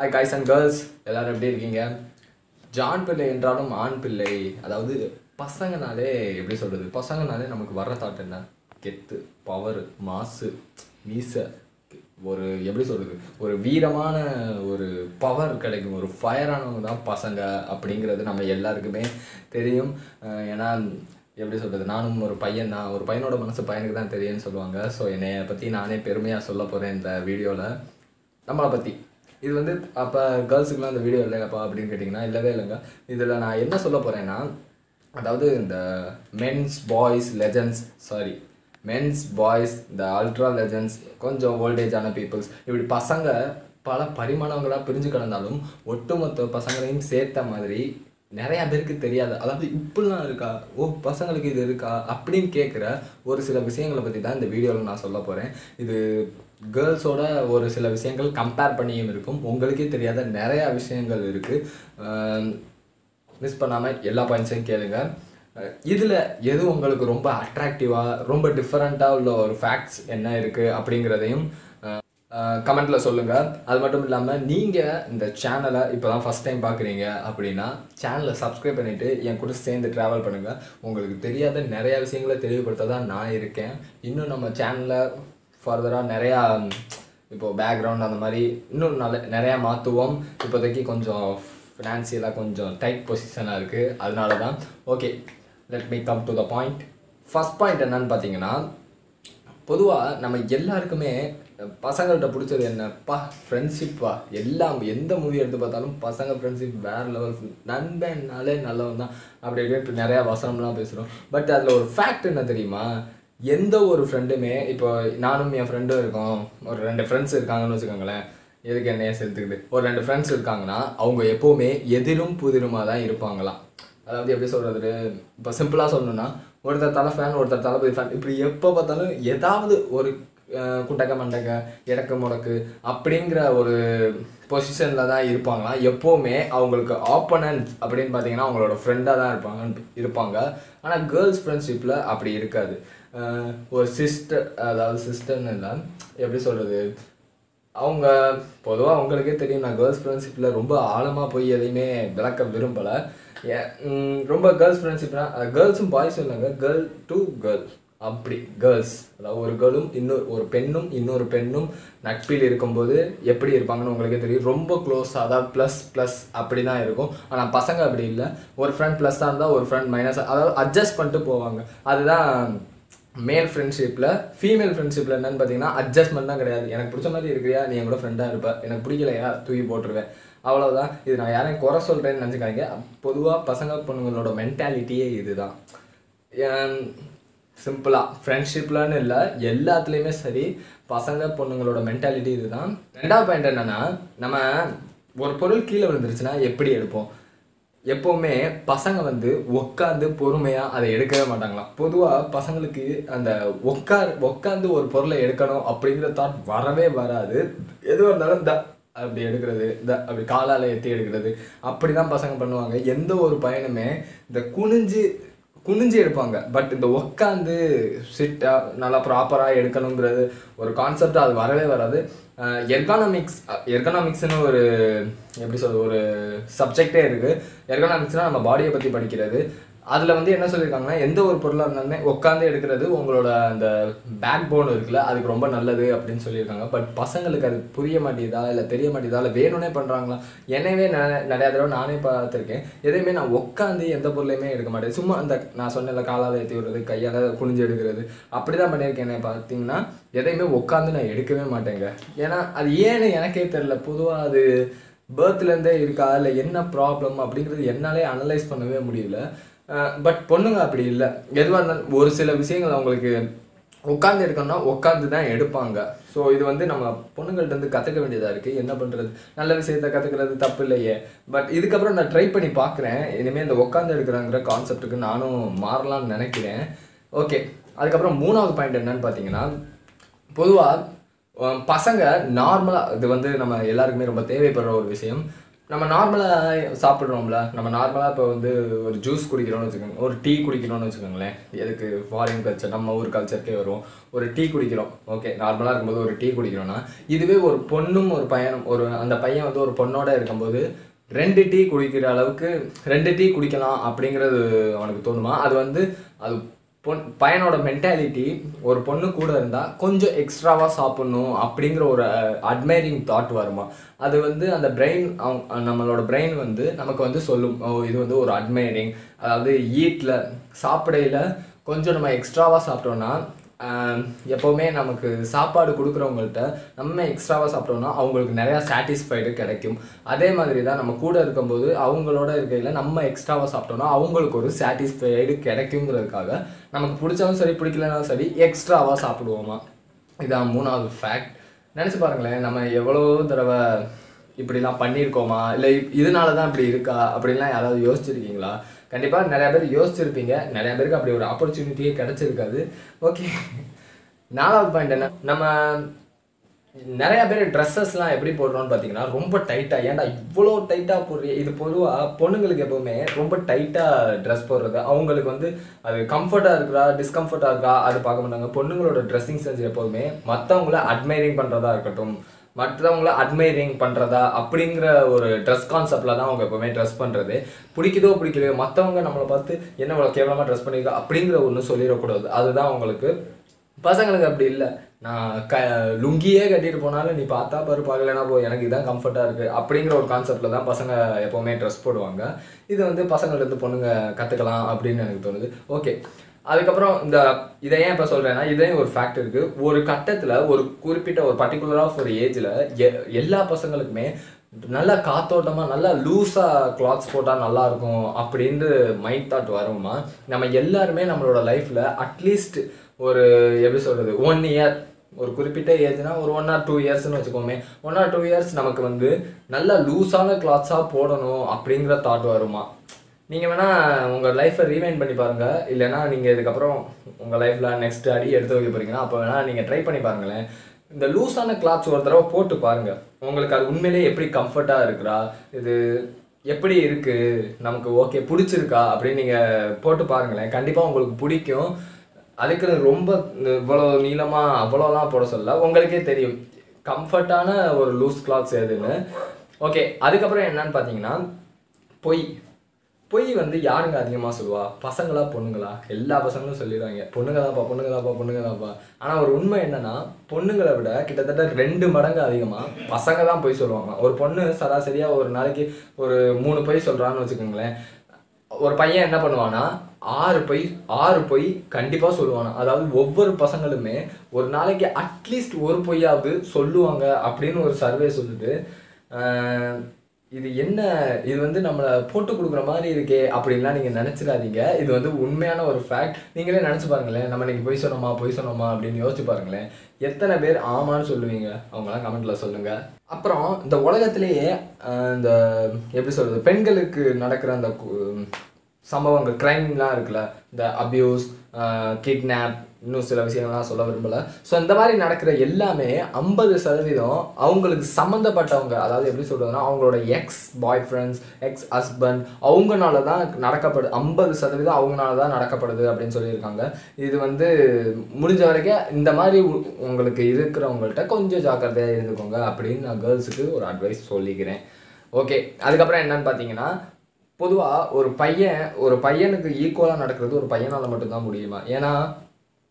Hi guys and girls எல்லோரும் எப்படி இருக்கீங்க? ஜான் பிள்ளை என்றாலும் ஆண் பிள்ளை. அதாவது பசங்கனாலே எப்படி சொல்கிறது பசங்கனாலே நமக்கு வர்ற தாட் என்ன? கெத்து பவர் மாசு மீச ஒரு எப்படி சொல்கிறது ஒரு வீரமான ஒரு பவர் கிடைக்கும். ஒரு ஃபயரானவங்க தான் பசங்க அப்படிங்கிறது நம்ம எல்லாருக்குமே தெரியும். ஏன்னா எப்படி சொல்கிறது நானும் ஒரு பையன் தான். ஒரு பையனோட மனசு பையனுக்கு தான் தெரியும்னு சொல்லுவாங்க. ஸோ என்னைய பற்றி நானே பெருமையாக சொல்ல போகிறேன் இந்த வீடியோவில் நம்மளை பற்றி இது வந்து அப்போ கேர்ள்ஸுக்குலாம் அந்த வீடியோ இல்லைப்பா அப்படின்னு கேட்டிங்கன்னா இல்லவே இல்லைங்க. இதில் நான் என்ன சொல்ல போகிறேன்னா அதாவது இந்த mens boys legends sorry mens boys இந்த அல்ட்ரா லெஜண்ட்ஸ் கொஞ்சம் ஓல்டேஜான பீப்புள்ஸ் இப்படி பசங்க பல பரிமாணங்களாக பிரிஞ்சு கிடந்தாலும் ஒட்டுமொத்த பசங்களையும் சேர்த்த மாதிரி நிறையா பேருக்கு தெரியாது. அதாவது இப்படிலாம் இருக்கா? ஓ பசங்களுக்கு இது இருக்கா? அப்படின்னு கேட்குற ஒரு சில விஷயங்களை பற்றி தான் இந்த வீடியோவில் நான் சொல்ல போகிறேன் இது கேர்ள்ஸோட ஒரு சில விஷயங்கள் கம்பேர் பண்ணியும் இருக்கும். உங்களுக்கே தெரியாத நிறையா விஷயங்கள் இருக்குது மிஸ் பண்ணாமல் எல்லா பாயிண்ட்ஸையும் கேளுங்க. இதில் எது உங்களுக்கு ரொம்ப அட்ராக்டிவாக ரொம்ப டிஃப்ரெண்ட்டாக உள்ள ஒரு ஃபேக்ட்ஸ் என்ன இருக்குது அப்படிங்கிறதையும் கமெண்ட்டில் சொல்லுங்கள் அது மட்டும் இல்லாமல் நீங்கள் இந்த சேனலை இப்போ தான் ஃபஸ்ட் டைம் பார்க்குறீங்க அப்படின்னா சேனலை சப்ஸ்கிரைப் பண்ணிவிட்டு என் கூட சேர்ந்து ட்ராவல் பண்ணுங்கள் உங்களுக்கு தெரியாத நிறையா விஷயங்களை தெளிவுபடுத்த தான் நான் இருக்கேன். இன்னும் நம்ம சேனலில் ஃபர்தராக நிறையா இப்போது பேக்ரவுண்ட் அந்த மாதிரி இன்னும் நல்ல நிறையா மாற்றுவோம் இப்போதைக்கு கொஞ்சம் ஃபினான்சியலாக கொஞ்சம் டைட் பொசிஷனாக இருக்குது அதனால தான் okay let me come to the point first point என்னன்னு பார்த்தீங்கன்னா பொதுவாக நம்ம எல்லாருக்குமே பசங்கள்கிட்ட பிடிச்சது என்னப்பா? ஃப்ரெண்ட்ஷிப்பா எல்லாம் எந்த மூவி எடுத்து பார்த்தாலும் பசங்க ஃப்ரெண்ட்ஷிப் வேற லெவல் நண்பன்னாலே நல்லவன் தான் அப்படி இப்படி நிறையா வசனம்லாம் பேசுகிறோம் பட் அதில் ஒரு ஃபேக்ட் என்ன தெரியுமா? எந்த ஒரு ஃப்ரெண்டுமே இப்போ நானும் என் ஃப்ரெண்டும் இருக்கோம். ஒரு ரெண்டு ஃப்ரெண்ட்ஸ் இருக்காங்கன்னு வச்சுக்கோங்களேன். எதுக்கு என்னையே செலுத்துக்குது ஒரு ரெண்டு ஃப்ரெண்ட்ஸ் இருக்காங்கன்னா அவங்க எப்போவுமே எதிரும் புதிருமாக தான் இருப்பாங்களாம். அதாவது எப்படி சொல்கிறது இப்போ சிம்பிளாக சொல்லணும்னா ஒருத்தர் தலை ஃபேன் ஒருத்தர் தளபதி ஃபேன் இப்படி எப்போ பார்த்தாலும் ஏதாவது ஒரு குண்டக்க மண்டக்க இடக்கு முடக்கு அப்படிங்கிற ஒரு பொசிஷனில் தான் இருப்பாங்களாம் எப்போவுமே அவங்களுக்கு ஆப்போனன்ட் அப்படின்னு பார்த்தீங்கன்னா அவங்களோட ஃப்ரெண்டாக தான் இருப்பாங்க இருப்பாங்க. ஆனால் கேர்ள்ஸ் ஃப்ரெண்ட்ஷிப்பில் அப்படி இருக்காது. ஒரு சிஸ்டர் அதாவது சிஸ்டர்னு இல்லை எப்படி சொல்கிறது அவங்க பொதுவாக அவங்களுக்கே தெரியும் நான் கேர்ள்ஸ் ஃப்ரெண்ட்ஷிப்பில் ரொம்ப ஆழமாக போய் எதையுமே விளக்க விரும்பலை. ரொம்ப கேர்ள்ஸ் ஃப்ரெண்ட்ஷிப்னா கேர்ள்ஸும் பாய்ஸும் இல்லைங்க கேர்ள் டு கேர்ள் அப்படி கேர்ள்ஸ் அதாவது ஒரு கேர்ளும் இன்னொரு ஒரு பெண்ணும் இன்னொரு பெண்ணும் நட்பில் இருக்கும்போது எப்படி இருப்பாங்கன்னு உங்களுக்கே தெரியும். ரொம்ப க்ளோஸ் அதாவது ப்ளஸ் ப்ளஸ் அப்படி தான் இருக்கும். ஆனால் பசங்க அப்படி இல்லை. ஒரு ஃப்ரெண்ட் ப்ளஸ்ஸாக இருந்தால் ஒரு ஃப்ரெண்ட் மைனஸ் அதாவது அட்ஜஸ்ட் பண்ணிட்டு போவாங்க. அதுதான் மேல் ஃப்ரெண்ட்ஷிப்பில் ஃபீமேல் ஃப்ரெண்ட்ஷிப்பில் என்னென்னு பார்த்தீங்கன்னா அட்ஜஸ்ட்மெண்ட் தான் கிடையாது. எனக்கு பிடிச்ச மாதிரி இருக்கிறியா? நீ என் கூட ஃப்ரெண்டாக இருப்ப. எனக்கு பிடிக்கலையா? தூக்கி போட்டுருவேன். அவ்வளோதான் இது நான் யாரையும் குறை சொல்கிறேன்னு நினச்சிக்காங்க பொதுவாக பசங்க பொண்ணுங்களோட மென்டாலிட்டியே இதுதான். சிம்பிளாக ஃப்ரெண்ட்ஷிப்லன்னு இல்லை எல்லாத்துலேயுமே சரி பசங்க பொண்ணுங்களோட மென்டாலிட்டி இதுதான். ரெண்டாவது பாயிண்ட் என்னென்னா நம்ம ஒரு பொருள் கீழே விழுந்துருச்சுன்னா எப்படி எடுப்போம்? எப்போவுமே பசங்க வந்து உட்காந்து பொறுமையாக அதை எடுக்கவே மாட்டாங்களாம். பொதுவாக பசங்களுக்கு அந்த உட்கார் உட்காந்து ஒரு பொருளை எடுக்கணும் அப்படிங்கிற தாட் வரவே வராது. எதுவாக இருந்தாலும் த அப்படி எடுக்கிறது இந்த அப்படி காலால் எத்தி எடுக்கிறது. அப்படி தான் பசங்க பண்ணுவாங்க. எந்த ஒரு பையனுமே இந்த குனிஞ்சு குனிஞ்சு எடுப்பாங்க. பட் இந்த உட்காந்து சிட்டாக நல்லா ப்ராப்பராக எடுக்கணுங்கிறது ஒரு கான்செப்ட் அது வரவே வராது. எர்கானமிக்ஸ் எர்கானமிக்ஸ்னு ஒரு எப்படி சொல்றது ஒரு சப்ஜெக்டே இருக்குது எர்கானமிக்ஸ்னால் நம்ம பாடியை பற்றி படிக்கிறது. அதில் வந்து என்ன சொல்லியிருக்காங்கன்னா எந்த ஒரு பொருளாக இருந்தாலுமே உட்காந்து எடுக்கிறது உங்களோட அந்த பேக் போன் இருக்குல்ல அதுக்கு ரொம்ப நல்லது அப்படின்னு சொல்லியிருக்காங்க. பட் பசங்களுக்கு அது புரிய மாட்டேதா இல்லை தெரிய மாட்டேதா இல்லை வேணும்னே பண்ணுறாங்களா என்னவே நிறையா தடவை நானே பார்த்துருக்கேன். எதையுமே நான் உட்காந்து எந்த பொருளையுமே எடுக்க மாட்டேன். சும்மா அந்த நான் சொன்ன காலால் ஏற்றி விடுறது கையால் குனிஞ்சு எடுக்கிறது. அப்படி தான் பண்ணியிருக்கேன் பார்த்தீங்கன்னா எதையுமே உட்காந்து நான் எடுக்கவே மாட்டேங்க. ஏன்னா அது ஏன்னு எனக்கே தெரில பொதுவாக அது பேர்த்லேருந்தே இருக்கா? இல்லை என்ன ப்ராப்ளம் அப்படிங்கிறது என்னாலே அனலைஸ் பண்ணவே முடியல. பட் பொண்ணுங்க அப்படி இல்லை. எதுவாக இருந்தாலும் ஒரு சில விஷயங்கள் அவங்களுக்கு உட்காந்து எடுக்கணும்னா உட்காந்து தான் எடுப்பாங்க. ஸோ இது வந்து நம்ம பொண்ணுங்கள்ட்ட இருந்து கற்றுக்க வேண்டியதாக இருக்குது என்ன பண்ணுறது நல்ல விஷயத்த கற்றுக்கிறது தப்பு இல்லையே. பட் இதுக்கப்புறம் நான் ட்ரை பண்ணி பார்க்குறேன் இனிமேல் இந்த உட்காந்து எடுக்கிறாங்கிற கான்செப்ட்டுக்கு நானும் மாறலாம்னு நினைக்கிறேன். ஓகே அதுக்கப்புறம் மூணாவது பாயிண்ட் என்னன்னு பார்த்தீங்கன்னா பொதுவாக பசங்க நார்மலாக இது வந்து நம்ம எல்லாருக்குமே ரொம்ப தேவைப்படுற ஒரு விஷயம். நம்ம நார்மலாக சாப்பிட்றோம்ல நம்ம நார்மலாக இப்போ வந்து ஒரு ஜூஸ் குடிக்கிறோம்னு வச்சுக்கோங்க ஒரு டீ குடிக்கிறோம்னு வச்சுக்கோங்களேன் எதுக்கு ஃபாரின் கல்ச்சர் நம்ம ஊர் கல்ச்சருக்கே வரும். ஒரு டீ குடிக்கிறோம் ஓகே நார்மலாக இருக்கும்போது ஒரு டீ குடிக்கிறோம்னா இதுவே ஒரு பொண்ணும் ஒரு பையனும் ஒரு அந்த பையன் வந்து ஒரு பொண்ணோட இருக்கும்போது ரெண்டு டீ குடிக்கிற அளவுக்கு ரெண்டு டீ குடிக்கலாம் அப்படிங்கிறது அவனுக்கு தோணுமா? அது வந்து அது பொன் பையனோட மென்டாலிட்டி ஒரு பொண்ணு கூட இருந்தால் கொஞ்சம் எக்ஸ்ட்ராவாக சாப்பிட்ணும் அப்படிங்கிற ஒரு அட்மைரிங் தாட் வருமா? அது வந்து அந்த பிரெயின் நம்மளோட பிரெயின் வந்து நமக்கு வந்து சொல்லும். ஓ இது வந்து ஒரு அட்மைரிங் அதாவது ஈட்டில் சாப்பிடையில் கொஞ்சம் நம்ம எக்ஸ்ட்ராவாக சாப்பிட்டோன்னா எப்போவுமே நமக்கு சாப்பாடு கொடுக்குறவங்கள்ட்ட நம்ம எக்ஸ்ட்ராவாக சாப்பிட்டோம்னா அவங்களுக்கு நிறையா சாட்டிஸ்ஃபைடு கிடைக்கும். அதே மாதிரி தான் நம்ம கூட இருக்கும்போது அவங்களோட இருக்கையில் நம்ம எக்ஸ்ட்ராவாக சாப்பிட்டோம்னா அவங்களுக்கு ஒரு சாட்டிஸ்ஃபைடு கிடைக்குங்கிறதுக்காக நமக்கு பிடிச்சாலும் சரி பிடிக்கலனாலும் சரி எக்ஸ்ட்ராவாக சாப்பிடுவோமா? இதான் மூணாவது ஃபேக்ட் நினச்சி பாருங்களேன் நம்ம எவ்வளோ தடவை இப்படிலாம் பண்ணியிருக்கோமா இல்லை இதனால தான் இப்படி இருக்கா? அப்படின்லாம் யாராவது யோசிச்சிருக்கீங்களா? கண்டிப்பாக நிறையா பேர் யோசிச்சிருப்பீங்க. நிறையா பேருக்கு அப்படி ஒரு ஆப்பர்ச்சுனிட்டியே கிடச்சிருக்காது. ஓகே நாலாவது பாயிண்ட் என்ன? நம்ம நிறையா பேர் ட்ரெஸ்ஸஸ்லாம் எப்படி போடுறோம்னு பார்த்தீங்கன்னா ரொம்ப டைட்டாக ஏன்டா இவ்வளோ டைட்டாக போடுறீ இது பொதுவாக பொண்ணுங்களுக்கு எப்போவுமே ரொம்ப டைட்டாக ட்ரெஸ் போடுறது. அவங்களுக்கு வந்து அது கம்ஃபர்ட்டாக இருக்கிறா டிஸ்கம்ஃபர்ட்டாக இருக்கா? அது பார்க்க மாட்டாங்க. பொண்ணுங்களோட ட்ரெஸ்ஸிங் சென்ஸ் எப்போதுமே மற்றவங்கள அட்மைரிங் பண்ணுறதா இருக்கட்டும். மற்றவங்கள அட்மைரிங் பண்ணுறதா அப்படிங்கிற ஒரு ட்ரெஸ் கான்செப்டில் தான் அவங்க எப்போவுமே ட்ரெஸ் பண்ணுறது பிடிக்குதோ பிடிக்கலையோ மற்றவங்க நம்மளை பார்த்து என்ன இவ்வளோ கேவலமாக ட்ரெஸ் பண்ணியிருக்கா அப்படிங்கிற ஒன்று சொல்லிடக்கூடாது. அதுதான் அவங்களுக்கு பசங்களுக்கு அப்படி இல்லை. நான் க லுங்கியே கட்டிட்டு போனாலும் நீ பார்த்தா பாரு பார்க்கலனா போ எனக்கு இதான் கம்ஃபர்ட்டாக இருக்குது அப்படிங்கிற ஒரு கான்செப்டில் தான் பசங்க எப்போவுமே ட்ரெஸ் போடுவாங்க. இது வந்து பசங்கள்லேருந்து பொண்ணுங்க கற்றுக்கலாம் அப்படின்னு எனக்கு தோணுது. ஓகே அதுக்கப்புறம் இந்த இதை ஏன் இப்போ சொல்கிறேன்னா இதையும் ஒரு ஃபேக்ட் இருக்குது ஒரு கட்டத்தில் ஒரு குறிப்பிட்ட ஒரு பர்டிகுலர் ஆஃப் ஒரு ஏஜில் எல்லா பசங்களுக்குமே நல்லா காத்தோட்டமாக நல்லா லூஸாக கிளாத்ஸ் போட்டால் நல்லாயிருக்கும் அப்படின்னு அப்படின்ட்டு மைண்ட் தாட் வருமா நம்ம எல்லாருமே நம்மளோட லைஃப்பில் அட்லீஸ்ட் ஒரு எப்படி சொல்கிறது ஒன் இயர் ஒரு குறிப்பிட்ட ஏஜ்னா ஒரு ஒன் ஆர் டூ இயர்ஸ்னு வச்சுக்கோமே. ஒன் ஆர் டூ இயர்ஸ் நமக்கு வந்து நல்லா லூஸான கிளாத்ஸாக போடணும் அப்படிங்கிற தாட் வருமா நீங்கள் வேணால் உங்கள் லைஃப்பை ரீவைண்ட் பண்ணி பாருங்கள் இல்லைன்னா நீங்கள் இதுக்கப்புறம் உங்கள் லைஃப்பில் நெக்ஸ்ட் அடி எடுத்து வைக்க போகிறீங்கன்னா அப்போ வேணால் நீங்கள் ட்ரை பண்ணி பாருங்களேன். இந்த லூஸான கிளாத்ஸ் ஒரு தடவை போட்டு பாருங்கள் உங்களுக்கு அது உண்மையிலேயே எப்படி கம்ஃபர்ட்டாக இருக்கிறா இது எப்படி இருக்குது நமக்கு ஓகே பிடிச்சிருக்கா? அப்படின்னு நீங்கள் போட்டு பாருங்களேன். கண்டிப்பாக உங்களுக்கு பிடிக்கும். அதுக்கு ரொம்ப இவ்வளோ நீளமாக அவ்வளோலாம் போட சொல்ல உங்களுக்கே தெரியும். கம்ஃபர்ட்டான ஒரு லூஸ் கிளாத்ஸ் எதுன்னு. ஓகே அதுக்கப்புறம் என்னன்னு பார்த்தீங்கன்னா பொய். பொய் வந்து யாருங்க அதிகமாக சொல்லுவா? பசங்களா பொண்ணுங்களா? எல்லா பசங்களும் சொல்லிடுவாங்க. பொண்ணுங்க தான்ப்பா பொண்ணுங்க தான்ப்பா பொண்ணுங்க தான்ப்பா ஆனால் ஒரு உண்மை என்னன்னா பொண்ணுங்களை விட கிட்டத்தட்ட ரெண்டு மடங்கு அதிகமாக பசங்க தான் பொய் சொல்லுவாங்க. ஒரு பொண்ணு சராசரியாக ஒரு நாளைக்கு ஒரு மூணு பொய் சொல்கிறான்னு வச்சுக்கோங்களேன். ஒரு பையன் என்ன பண்ணுவான்னா ஆறு பொய் ஆறு பொய் கண்டிப்பாக சொல்லுவானா. அதாவது ஒவ்வொரு பசங்களுமே ஒரு நாளைக்கு அட்லீஸ்ட் ஒரு பொய்யாவது சொல்லுவாங்க அப்படின்னு ஒரு சர்வே சொல்லுது. இது என்ன? இது வந்து நம்மளை போட்டு கொடுக்குற மாதிரி இருக்கே அப்படின்லாம் நீங்கள் நினச்சிடாதீங்க. இது வந்து உண்மையான ஒரு ஃபேக்ட் நீங்களே நினச்சி பாருங்களேன். நம்ம நீங்கள் பொய் சொன்னோமா? பொய் சொன்னோமா? அப்படின்னு யோசிச்சு பாருங்களேன். எத்தனை பேர் ஆமான்னு சொல்லுவீங்க? அவங்களாம் கமெண்ட்டில் சொல்லுங்கள் அப்புறம் இந்த உலகத்திலேயே இந்த எப்படி சொல்கிறது பெண்களுக்கு நடக்கிற அந்த கு- சம்பவங்கள் க்ரைம்லாம் இருக்குல்ல? இந்த அப்யூஸ் கிட்னாப் இன்னும் சில விஷயங்கள்லாம் சொல்ல விரும்பலை. ஸோ இந்த மாதிரி நடக்கிற எல்லாமே ஐம்பது சதவீதம் அவங்களுக்கு சம்மந்தப்பட்டவங்க. அதாவது எப்படி சொல்கிறதுனா அவங்களோட ex boyfriends ex husband அவங்கனால தான் நடக்கப்படுது ஐம்பது சதவீதம் அவங்கனால தான் நடக்கப்படுது அப்படின்னு சொல்லியிருக்காங்க. இது வந்து முடிஞ்ச வரைக்கும் இந்த மாதிரி உ- உங்களுக்கு இருக்கிறவங்கள்ட்ட கொஞ்சம் ஜாக்கிரதையாக இருந்துக்கோங்க அப்படின்னு நான் கேர்ள்ஸுக்கு ஒரு அட்வைஸ் சொல்லிக்கிறேன். ஓகே அதுக்கப்புறம் என்னன்னு பார்த்தீங்கன்னா பொதுவாக ஒரு பையன் ஒரு பையனுக்கு ஈக்குவலாக நடக்கிறது ஒரு பையனால் மட்டும்தான் முடியுமா? ஏன்னா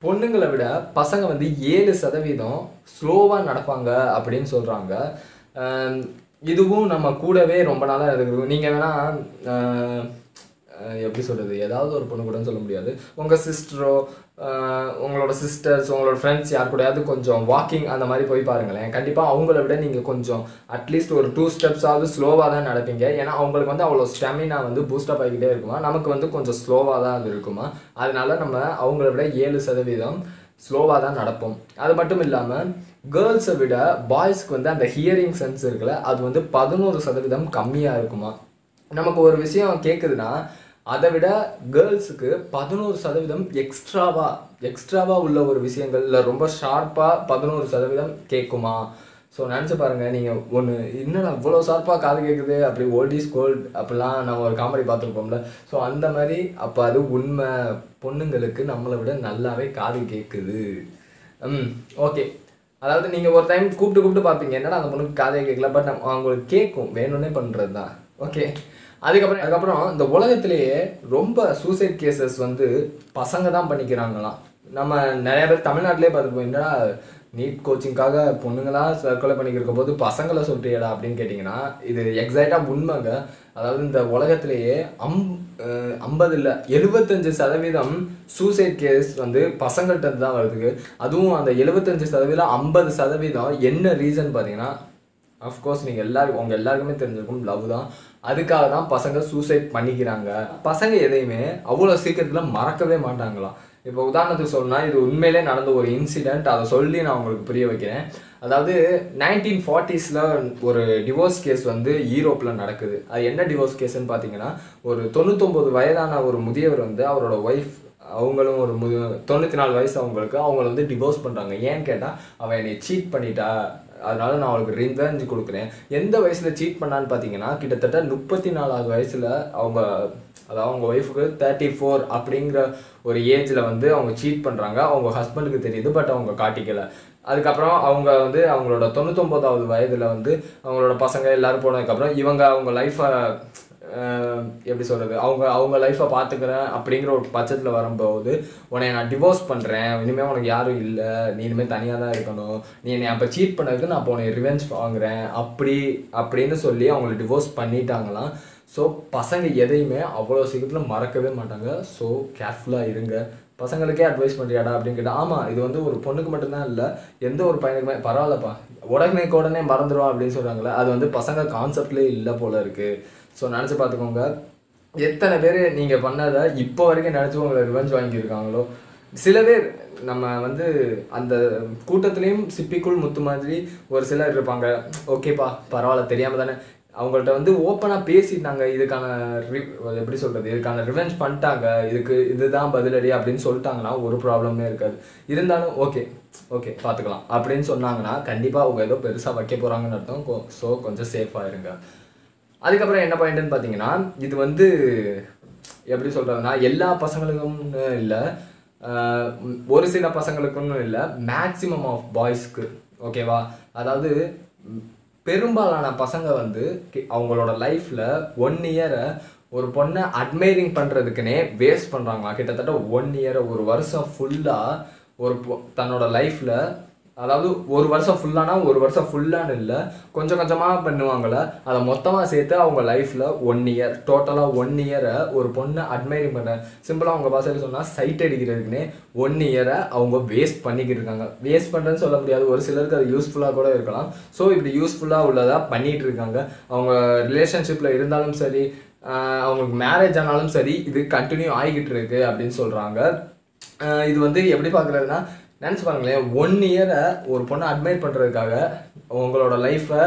பொண்ணுங்களை விட பசங்க வந்து ஏழு சதவீதம் ஸ்லோவாக நடப்பாங்க அப்படின்னு சொல்கிறாங்க இதுவும் நம்ம கூடவே ரொம்ப நாளாக இருக்குது. நீங்கள் வேணால் எப்படி சொல்கிறது ஏதாவது ஒரு பொண்ணு கூடன்னு சொல்ல முடியாது. உங்கள் சிஸ்டரோ உங்களோட சிஸ்டர்ஸ் உங்களோட ஃப்ரெண்ட்ஸ் யார் கூடயாவது கொஞ்சம் வாக்கிங் அந்த மாதிரி போய் பாருங்களேன். கண்டிப்பாக அவங்கள விட நீங்கள் கொஞ்சம் அட்லீஸ்ட் ஒரு டூ ஸ்டெப்ஸாவது ஸ்லோவாக தான் நடப்பீங்க. ஏன்னா அவங்களுக்கு வந்து அவ்வளோ ஸ்டெமினா வந்து பூஸ்டப் ஆகிக்கிட்டே இருக்குமா? நமக்கு வந்து கொஞ்சம் ஸ்லோவாக தான் அது இருக்குமா? அதனால நம்ம அவங்கள விட ஏழு சதவீதம் ஸ்லோவாக தான் நடப்போம். அது மட்டும் இல்லாமல் கேர்ள்ஸை விட பாய்ஸ்க்கு வந்து அந்த ஹியரிங் சென்ஸ் இருக்குல்ல அது வந்து பதினோரு சதவீதம் கம்மியாக இருக்குமா? நமக்கு ஒரு விஷயம் கேட்குதுன்னா அதை விட கேர்ள்ஸுக்கு பதினோரு சதவீதம் எக்ஸ்ட்ராவா எக்ஸ்ட்ராவா உள்ள ஒரு விஷயங்கள் இல்லை ரொம்ப ஷார்ப்பாக பதினோரு சதவீதம் கேட்குமா ஸோ நினச்சி பாருங்கள் நீங்கள் ஒன்று என்னடா இவ்வளோ ஷார்ப்பாக காது கேட்குது அப்படி ஓல்ட் இஸ் கோல்ட் அப்படிலாம் நம்ம ஒரு காமெடி பார்த்துருப்போம்ல. ஸோ அந்த மாதிரி அப்போ அது உண்மை. பொண்ணுங்களுக்கு நம்மளை விட நல்லாவே காது கேட்குது ம் ஓகே அதாவது நீங்கள் ஒரு டைம் கூப்பிட்டு கூப்பிட்டு பார்ப்பீங்க என்னடா அந்த பொண்ணுக்கு காதையை கேட்கல பட் நம்ம அவங்களுக்கு கேட்கும் வேணும்னே பண்ணுறது தான் ஓகே அதுக்கப்புறம் அதுக்கப்புறம் இந்த உலகத்திலேயே ரொம்ப சூசைட் கேசஸ் வந்து பசங்க தான் பண்ணிக்கிறாங்களாம். நம்ம நிறைய பேர் தமிழ்நாட்டிலே பார்த்துப்போம் என்னடா நீட் கோச்சிங்காக பொண்ணுங்களாம் தற்கொலை பண்ணிக்கிற போது பசங்களை சொல்றியடா அப்படின்னு கேட்டிங்கன்னா இது எக்ஸாக்டாக உண்மைங்க. அதாவது இந்த உலகத்திலேயே அம் ஐம்பது இல்லை எழுபத்தஞ்சு சதவீதம் சூசைட் கேஸ் வந்து பசங்கள்கிட்ட இருந்து தான் வருது அதுவும் அந்த எழுபத்தஞ்சு சதவீதம் ஐம்பது சதவீதம் என்ன ரீசன் பார்த்தீங்கன்னா அஃப்கோர்ஸ் நீங்கள் எல்லாரும் உங்கள் எல்லாருக்குமே தெரிஞ்சிருக்கும் லவ் தான். அதுக்காக தான் பசங்க சூசைட் பண்ணிக்கிறாங்க. பசங்க எதையுமே அவ்வளோ சீக்கிரத்தில் மறக்கவே மாட்டாங்களாம். இப்போ உதாரணத்துக்கு சொல்லணும்னா இது உண்மையிலே நடந்த ஒரு இன்சிடெண்ட் அதை சொல்லி நான் உங்களுக்கு புரிய வைக்கிறேன். அதாவது நைன்டீன் ஃபார்ட்டிஸில் ஒரு டிவோர்ஸ் கேஸ் வந்து ஈரோப்பில் நடக்குது. அது என்ன டிவோர்ஸ் கேஸ்ன்னு பார்த்தீங்கன்னா ஒரு தொண்ணூத்தொம்பது வயதான ஒரு முதியவர் வந்து அவரோட ஒய்ஃப் அவங்களும் ஒரு முது தொண்ணூற்றி நாலு வயசு அவங்களுக்கு அவங்கள வந்து டிவோர்ஸ் பண்ணுறாங்க ஏன்னு கேட்டால் அவள் என்னை சீட் பண்ணிட்டா. அதனால நான் அவளுக்கு ரிவெஞ்ச் கொடுக்குறேன். எந்த வயசில் சீட் பண்ணான்னு பார்த்தீங்கன்னா கிட்டத்தட்ட முப்பத்தி நாலாவது வயசில் அவங்க அதாவது அவங்க ஒய்ஃபுக்கு தேர்ட்டி ஃபோர் அப்படிங்கிற ஒரு ஏஜில் வந்து அவங்க சீட் பண்ணுறாங்க அவங்க ஹஸ்பண்டுக்கு தெரியுது பட் அவங்க காட்டிக்கல. அதுக்கப்புறம் அவங்க வந்து அவங்களோட தொண்ணூத்தொம்போதாவது வயதில் வந்து அவங்களோட பசங்க எல்லாரும் போனதுக்கப்புறம் இவங்க அவங்க லைஃப்பை எப்படி சொல்கிறது அவங்க அவங்க லைஃப்பை பார்த்துக்கிறேன் அப்படிங்கிற ஒரு பட்சத்தில் வரும்போது உன்னை நான் டிவோர்ஸ் பண்ணுறேன் இனிமேல் உனக்கு யாரும் இல்லை. நீ இனிமேல் தனியாக தான் இருக்கணும். நீ என்னை அப்போ சீட் பண்ணதுக்கு நான் அப்போ உன்னை ரிவெஞ்ச் வாங்குறேன். அப்படி அப்படின்னு சொல்லி அவங்கள டிவோர்ஸ் பண்ணிட்டாங்களாம். ஸோ பசங்க எதையுமே அவ்வளோ சீக்கிரத்தில் மறக்கவே மாட்டாங்க. ஸோ கேர்ஃபுல்லாக இருங்க. பசங்களுக்கே அட்வைஸ் பண்ணுறியாடா அப்படின்னு கேட்டால் ஆமாம் இது வந்து ஒரு பொண்ணுக்கு மட்டும்தான் இல்லை. எந்த ஒரு பையனுக்குமே பரவாயில்லப்பா. உடனே உடனே மறந்துடுவான் அப்படின்னு சொல்கிறாங்களே அது வந்து பசங்க கான்செப்ட்லேயே இல்லை போல இருக்குது ஸோ நினச்சி பார்த்துக்கோங்க. எத்தனை பேர் நீங்கள் பண்ணதை இப்போ வரைக்கும் நினச்சி உங்களை ரிவெஞ்ச் வாங்கியிருக்காங்களோ? சில பேர் நம்ம வந்து அந்த கூட்டத்துலேயும் சிப்பிக்குள் முத்து மாதிரி ஒரு சிலர் இருப்பாங்க. ஓகேப்பா பரவாயில்ல தெரியாமல் தானே. அவங்கள்ட்ட வந்து ஓப்பனாக பேசிட்டாங்க. இதுக்கான ரி எப்படி சொல்கிறது இதுக்கான ரிவெஞ்ச் பண்ணிட்டாங்க. இதுக்கு இதுதான் பதிலடி அப்படின்னு சொல்லிட்டாங்கன்னா ஒரு ப்ராப்ளமே இருக்காது. இருந்தாலும் ஓகே ஓகே பார்த்துக்கலாம். அப்படின்னு சொன்னாங்கன்னா கண்டிப்பாக அவங்க ஏதோ பெருசாக வைக்க போகிறாங்கன்னு அர்த்தம். ஸோ கொஞ்சம் சேஃபாக இருங்க. அதுக்கப்புறம் என்ன பாயிண்ட்னு பார்த்தீங்கன்னா இது வந்து எப்படி சொல்கிறதுனா எல்லா பசங்களுக்கும்னு இல்லை ஒரு சில பசங்களுக்குன்னு இல்லை மேக்ஸிமம் ஆஃப் பாய்ஸ்க்கு ஓகேவா அதாவது பெரும்பாலான பசங்க வந்து அவங்களோட லைஃப்பில் ஒன் இயரை ஒரு பொண்ணை அட்மைரிங் பண்ணுறதுக்குனே வேஸ்ட் பண்ணுறாங்களா கிட்டத்தட்ட ஒன் இயரை ஒரு வருஷம் ஃபுல்லாக ஒரு பொ- தன்னோட லைஃப்பில் அதாவது ஒரு வருஷம் ஃபுல்லானா ஒரு வருஷம் ஃபுல்லான்னு இல்லை. கொஞ்சம் கொஞ்சமாக பண்ணுவாங்கள்ல அதை மொத்தமாக சேர்த்து அவங்க லைஃப்பில் ஒன் இயர் டோட்டலாக ஒன் இயரை ஒரு பொண்ணை அட்மைரிங் பண்ண. சிம்பிளாக அவங்க பாசையில் சொன்னால் சைட் அடிக்கிறதுக்குன்னே ஒன் இயரை அவங்க வேஸ்ட் பண்ணிக்கிட்டு இருக்காங்க வேஸ்ட் பண்ணுறேன்னு சொல்ல முடியாது. ஒரு சிலருக்கு அது யூஸ்ஃபுல்லாக கூட இருக்கலாம். ஸோ இப்படி யூஸ்ஃபுல்லாக உள்ளதாக பண்ணிகிட்டு இருக்காங்க அவங்க ரிலேஷன்ஷிப்பில் இருந்தாலும் சரி அவங்களுக்கு மேரேஜ் ஆனாலும் சரி இது கண்டினியூ ஆகிக்கிட்டு இருக்கு அப்படின்னு சொல்கிறாங்க இது வந்து எப்படி பார்க்குறதுனா நினச்சி பாருங்களேன் ஒன் இயரை ஒரு பொண்ணை அட்மைட் பண்ணுறதுக்காக உங்களோட லைஃப்பை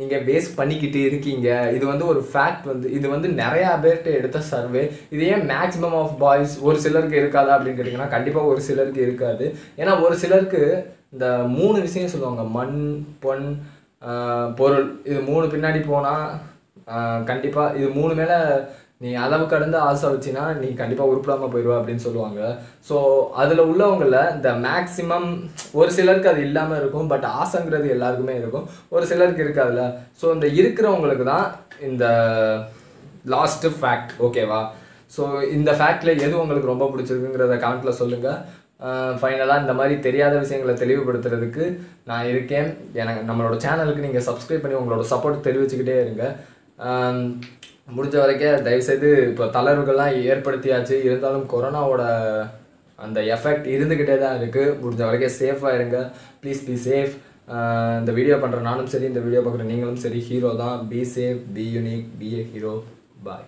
நீங்கள் வேஸ்ட் பண்ணிக்கிட்டு இருக்கீங்க. இது வந்து ஒரு ஃபேக்ட் வந்து இது வந்து நிறையா பேர்கிட்ட எடுத்த சர்வே இது ஏன் மேக்ஸிமம் ஆஃப் பாய்ஸ் ஒரு சிலருக்கு இருக்காதா அப்படின்னு கேட்டிங்கன்னா கண்டிப்பாக ஒரு சிலருக்கு இருக்காது. ஏன்னா ஒரு சிலருக்கு இந்த மூணு விஷயம் சொல்லுவாங்க. மண் பொன் பொருள். இது மூணு பின்னாடி போனால் கண்டிப்பாக இது மூணு மேலே நீ அளவு கடந்து ஆசை வச்சுன்னா நீ கண்டிப்பாக உருப்படாமல் போயிடுவா அப்படின்னு சொல்லுவாங்க. ஸோ அதில் உள்ளவங்கள இந்த மேக்ஸிமம் ஒரு சிலருக்கு அது இல்லாமல் இருக்கும் பட் ஆசைங்கிறது எல்லாருக்குமே இருக்கும். ஒரு சிலருக்கு இருக்காதுல்ல. ஸோ இந்த இருக்கிறவங்களுக்கு தான் இந்த லாஸ்ட்டு ஃபேக்ட் ஓகேவா ஸோ இந்த ஃபேக்டில் எது உங்களுக்கு ரொம்ப பிடிச்சிருக்குங்கிறத கமெண்ட்டில் சொல்லுங்கள் ஃபைனலாக இந்த மாதிரி தெரியாத விஷயங்களை தெளிவுபடுத்துறதுக்கு நான் இருக்கேன். எனக்கு நம்மளோட சேனலுக்கு நீங்கள் சப்ஸ்கிரைப் பண்ணி உங்களோட சப்போர்ட் தெரிவிச்சுக்கிட்டே இருங்க. முடிஞ்ச வரைக்கும் தயவுசெய்து இப்போ தளர்வுகள்லாம் ஏற்படுத்தியாச்சு. இருந்தாலும் கொரோனாவோட அந்த எஃபெக்ட் இருந்துக்கிட்டே தான் இருக்குது முடிஞ்ச வரைக்கும் சேஃபாக இருங்க. ப்ளீஸ் பி சேஃப் இந்த வீடியோ பண்ணுற நானும் சரி இந்த வீடியோ பார்க்குற நீங்களும் சரி ஹீரோ தான். Be safe be unique be a hero boy